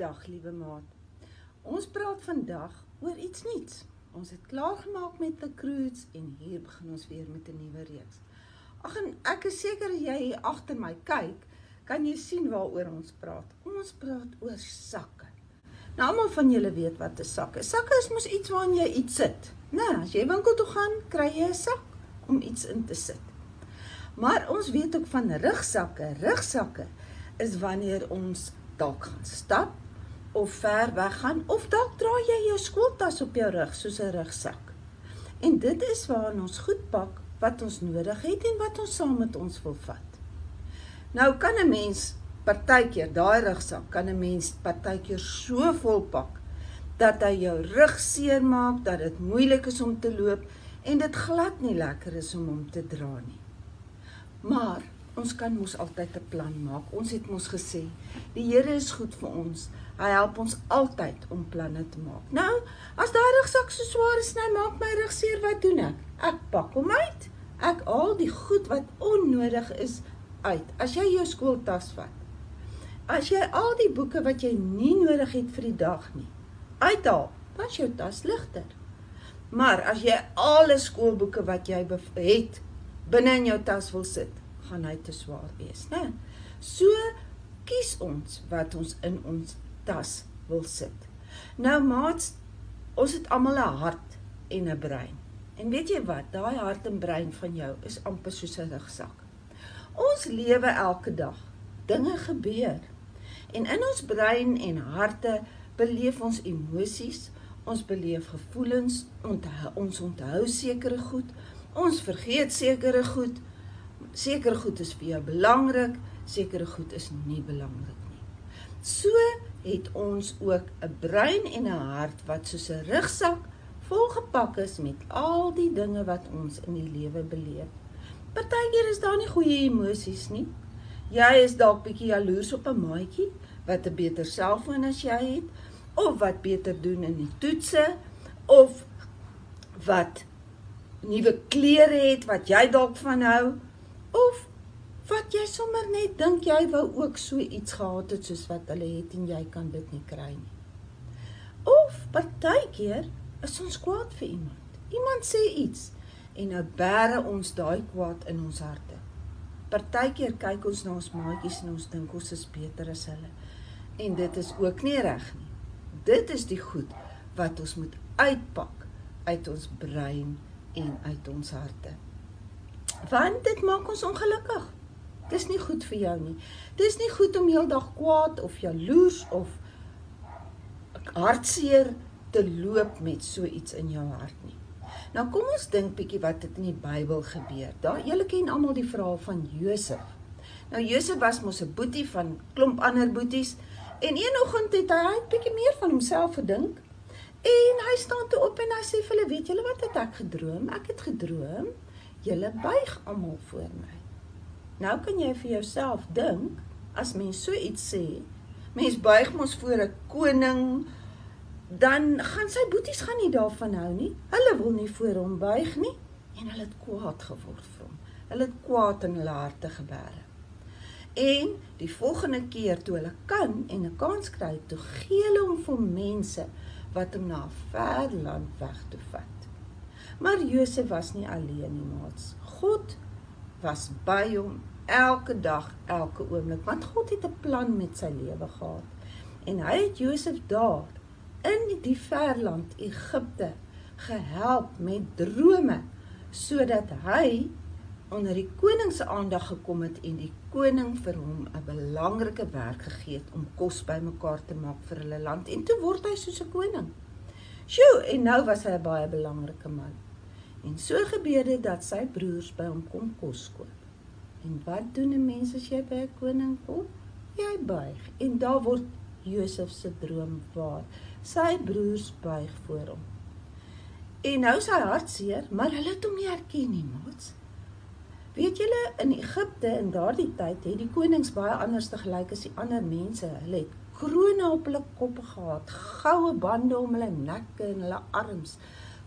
Goeiedag, liewe maat. Ons praat vandag oor iets nuuts. Ons het klaar gemaak met 'n cruise en hier begin ons weer met 'n nuwe reeks. Ag en ek is seker jy hier agter my kyk, kan jy sien waaroor ons praat. Ons praat oor sakke. Nou almal van julle weet wat 'n sak is. Sakke is mos iets waarin jy iets sit. Nou, as jy winkel toe gaan, kry jy 'n sak om iets in te sit. Maar ons weet ook van rugsakke. Rugsakke is wanneer ons dalk gaan stap of ver weg gaan of dalk dra jy jou skooltas op jou rug soos 'n rugsak. En dit is waar ons goed pak wat ons nodig het en wat ons saam met ons wil vat. Nou kan 'n mens partykeer daai rugsak kan 'n mens partykeer so vol pak dat hy jou rug seermaak, dat dit moeilik is om te loop en dit glad nie lekker is om hom te dra nie. Maar ons kan mos altyd 'n plan maak. Ons het mos gesê, die Here is goed vir ons. Hy help ons altyd om planne te maak. Nou, as daai rugsak so swaar is, nou maak my rug seer, wat doen ek? Ek pak hom uit. Ek haal die goed wat onnodig is uit. As jy jou skooltas vat, as jy al die boeke wat jy nie nodig het vir die dag nie, uithaal, dan is jou tas ligter. Maar as jy alle skoolboeke wat jy het binne in jou tas wil sit, gaan hy te swaar wees, né? So kies ons wat ons in ons tas wil sit. Nou maats, ons het almal 'n hart en 'n brein. En weet jy wat? Daai hart en brein van jou is amper soos 'n rugsak. Ons lewe elke dag. Dinge gebeur. En in ons brein en harte beleef ons emosies, ons beleef gevoelens, onthou, ons onthou sekere goed, ons vergeet sekere goed sekere goed is vir jou belangrik, sekere goed is nie belangrik nie. So het ons ook 'n brein en 'n hart wat soos 'n rugsak volgepak is met al die dinge wat ons in die lewe beleef. Partykeer is daar nie goeie emosies nie. Jy is dalk bietjie jaloers op 'n maatjie wat 'n beter selfoon as jy het of wat beter doen in die toetse of wat nuwe klere het wat jy dalk van hou Of wat jy sommer net dink jy wou ook so iets gehad het soos wat hulle het en jy kan dit nie kry nie. Of partykeer is ons kwaad vir iemand. Iemand sê iets en nou bære ons daai kwaad in ons harte. Partykeer kyk ons na ons maatjies en ons dink ons is beter as hulle. En dit is ook nie reg nie. Dit is die goed wat ons moet uitpak uit ons brein en uit ons harte want dit maak ons ongelukkig. Dis nie goed vir jou nie. Dis nie goed om heeldag kwaad of jaloers of hartseer te loop met so iets in jou hart nie. Nou kom ons dink bietjie wat het in die Bybel gebeur. Daar julle ken almal die verhaal van Josef. Nou Josef was mos 'n boetie van klomp ander boeties en een oggend het hy net bietjie meer van homself gedink. En hy staan toe op en hy sê vir hulle, "Weet julle wat het ek gedroom? Ek het gedroom julle buig almal voor my. Nou kan jy vir jouself dink as mens so iets sê, mens buig mos voor 'n koning, dan gaan sy boeties gaan nie daarvan hou nie. Hulle wil nie voor hom buig nie en hulle het kwaad geword vir hom. Hulle het kwaad in hulle harte gebêre. En die volgende keer toe hulle kan en 'n kans kry, toe gee hulle hom vir mense wat hom na 'n ver land weg toe vat. Maar Josef was nie alleen nie, maats. God was by hom elke dag, elke oomblik, want God het 'n plan met sy lewe gehad. En hy het Josef daar in die verland Egipte gehelp met drome sodat hy onder die koning se aandag gekom het en die koning vir hom 'n belangrike werk gegee het om kos bymekaar te maak vir hulle land en toe word hy soos 'n koning. Sjoe, en nou was hy 'n baie belangrike man. En so gebeur dit dat sy broers by hom kom kos koop. En wat doen 'n mens as jy by 'n koning kom? Jy buig en daar word Josef se droom waar. Sy broers buig voor hom. En nou sy hartseer, maar hulle het hom nie herken nie, maats. Weet julle in Egipte in daardie tyd het die konings baie anders te gelyk as die ander mense. Hulle het krones op hulle koppe gehad, goue bande om hulle nekke en hulle arms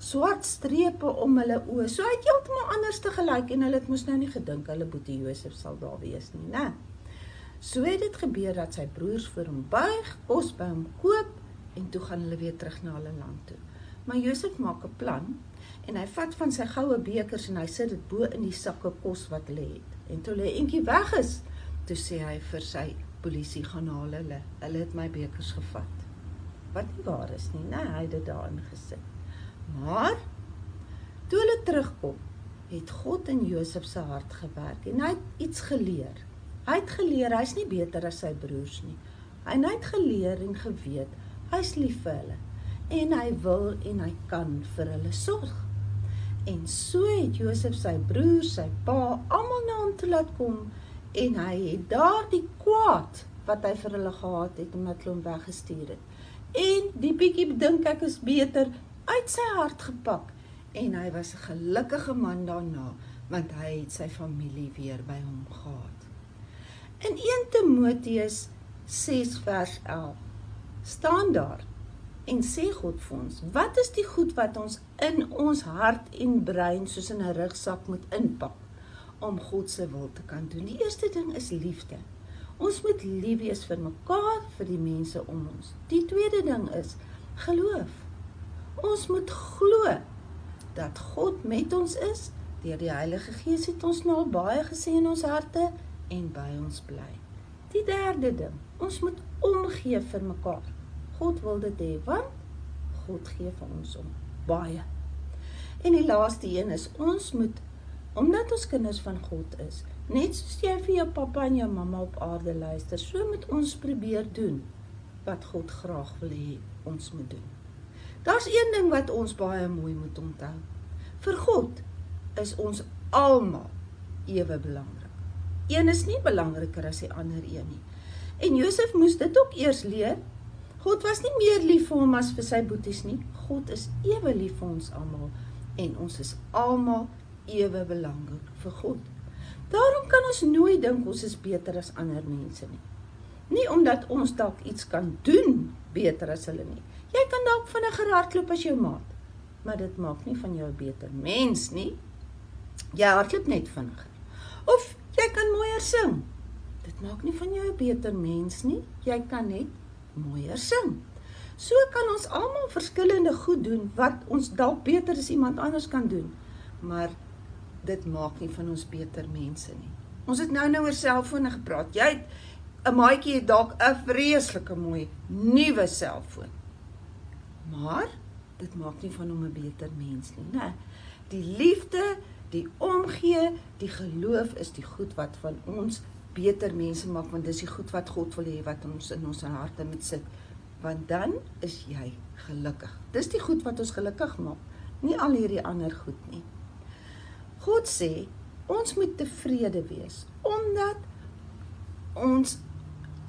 swart strepe om hulle oë. So hy het heeltemal anders te gelyk en hulle het mos nou nie gedink hulle boetie Josef sal daar wees nie, né? So het dit gebeur dat sy broers vir hom buig, kos by hom koop en toe gaan hulle weer terug na hulle land toe. Maar Josef maak 'n plan en hy vat van sy goue bekers en hy sit dit bo in die sakke kos wat hulle het. En toe hulle eentjie weg is, toe sê hy vir sy polisie gaan haal hulle. Hulle het my bekers gevat. Wat nie waar is nie, nee, hy het dit daarin gesit. Maar toe hulle terugkom, het God in Josef se hart gewerk en hy het iets geleer. Hy het geleer hy's nie beter as sy broers nie. Hy het geleer en geweet hy's lief vir hulle en hy wil en hy kan vir hulle sorg. En so het Josef sy broers, sy pa, almal na hom toe laat kom en hy het daardie kwaad wat hy vir hulle gehad het omdat hulle hom weggestuur het. En die bietjie dink ek is beter uit sy hart gepak en hy was 'n gelukkige man daarna want hy het sy familie weer by hom gehad. In 1 Timoteus 6 vers 11 staan daar en sê God vir ons, wat is die goed wat ons in ons hart en brein soos in 'n rugsak moet inpak om God se wil te kan doen? Die eerste ding is liefde. Ons moet lief wees vir mekaar, vir die mense om ons. Die tweede ding is geloof. Ons moet glo dat God met ons is. Deur die Heilige Gees het ons nou al baie gesê in ons harte en by ons bly. Die derde ding, ons moet omgee vir mekaar. God wil dit hê want God gee vir ons om baie. En die laaste een is ons moet omdat ons kinders van God is, net soos jy vir jou pappa en jou mamma op aarde luister, so moet ons probeer doen wat God graag wil hê ons moet doen. Daar's een ding wat ons baie mooi moet onthou. Vir God is ons almal ewe belangrik. Een is nie belangriker as die ander een nie. En Josef moes dit ook eers leer. God was nie meer lief vir hom as vir sy boeties nie. God is ewe lief vir ons almal en ons is almal ewe belangrik vir God. Daarom kan ons nooit dink ons is beter as ander mense nie. Nie omdat ons dalk iets kan doen beter as hulle nie. Jy kan dalk vinniger hardloop as jou maat, maar dit maak nie van jou 'n beter mens nie. Jy hardloop net vinniger. Of jy kan mooier sing. Dit maak nie van jou 'n beter mens nie. Jy kan net mooier sing. So kan ons almal verskillende goed doen wat ons dalk beter as iemand anders kan doen. Maar dit maak nie van ons beter mense nie. Ons het nou nou oor selfone gepraat. Jy het 'n maatjie het dalk 'n vreeslike mooi nuwe selfoon. Maar dit maak nie van hom 'n beter mens nie, né? Die liefde, die omgee, die geloof is die goed wat van ons beter mense maak want dis die goed wat God wil hê wat ons in ons harte moet sit. Want dan is jy gelukkig. Dis die goed wat ons gelukkig maak, nie al hierdie ander goed nie. God sê ons moet tevrede wees omdat ons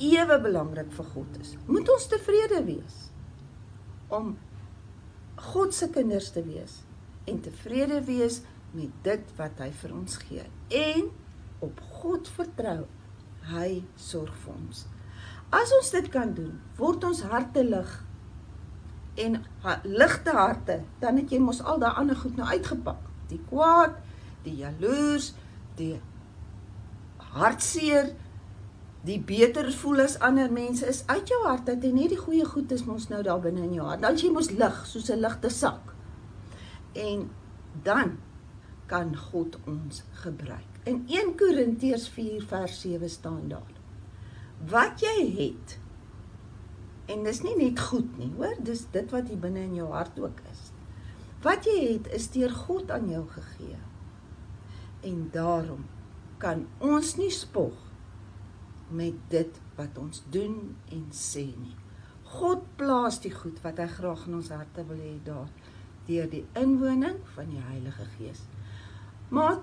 ewe belangrik vir God is. Moet ons tevrede wees om God se kinders te wees en tevrede wees met dit wat hy vir ons gee en op God vertrou. Hy sorg vir ons. As ons dit kan doen, word ons harte lig en ha, ligte harte, dan het jy mos al daai ander goed nou uitgepak. Die kwaad, die jaloers, die hartseer, die beter voel as ander mense is uit jou hart uit en nie die goeie goed is mos nou daar binne in jou hart. Dan jy mos lig soos 'n ligte sak. En dan kan God ons gebruik. In 1 Korintiërs 4 vers 7 staan daar: Wat jy het en dis nie net goed nie, hoor, dis dit wat hier binne in jou hart ook is. Wat jy het is deur God aan jou gegee. En daarom kan ons nie spog met dit wat ons doen en sê nie. God plaas die goed wat hy graag in ons harte wil hê daar deur die inwoning van die Heilige Gees. Maar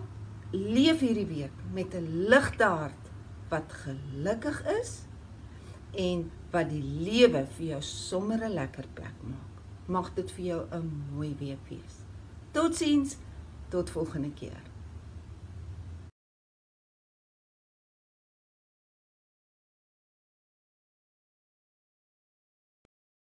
leef hierdie week met 'n ligte hart wat gelukkig is en wat die lewe vir jou sommer 'n lekker plek maak. Mag dit vir jou 'n mooi week wees. Totsiens, tot volgende keer.